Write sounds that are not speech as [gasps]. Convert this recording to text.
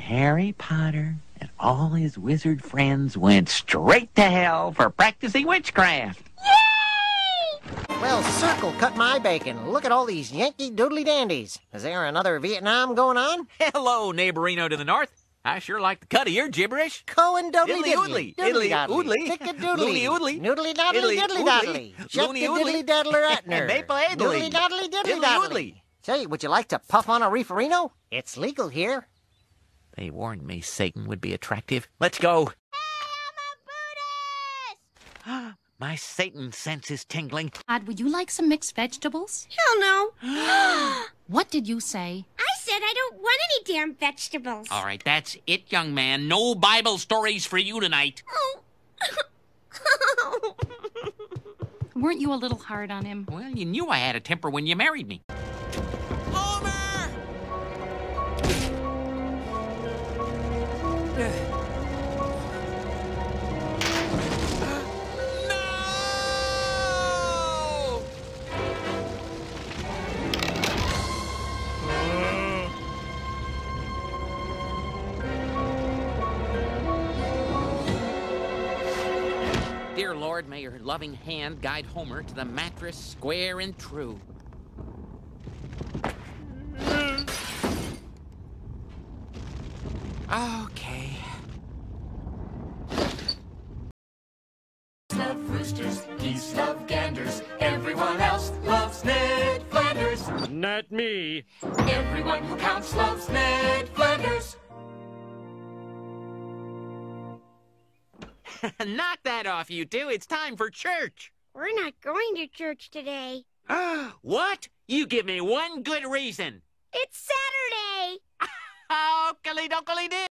Harry Potter and all his wizard friends went straight to hell for practicing witchcraft. Yay! Well, Circle cut my bacon. Look at all these Yankee doodly dandies. Is there another Vietnam going on? [laughs] Hello, neighborino to the north. I sure like the cut of your gibberish. Cohen doodly Diddly diddly. oodly, Doodly diddly doddly. oodly, Ticket loony doodly. oodly, Noodly doddly diddly diddly oodly, doddly. Shut loony the diddly oodly, daddler Atner. [laughs] maple idly, Noodly doddly diddly diddly doddly. oodly. Say, would you like to puff on a reeferino? It's legal here. They warned me Satan would be attractive. Let's go. [gasps] My Satan sense is tingling. Todd, would you like some mixed vegetables? Hell no. [gasps] What did you say? I said I don't want any damn vegetables. All right, that's it, young man. No Bible stories for you tonight. [laughs] Oh. [laughs] Weren't you a little hard on him? Well, you knew I had a temper when you married me. Dear Lord, may your loving hand guide Homer to the mattress square and true. Okay. love roosters, geese love ganders, everyone else loves Ned Flanders. Not me. Everyone who counts loves Ned Flanders. [laughs] Knock that off, you two. It's time for church. We're not going to church today. [gasps] what? You give me one good reason. It's Saturday. ะลีดอกกะลีดี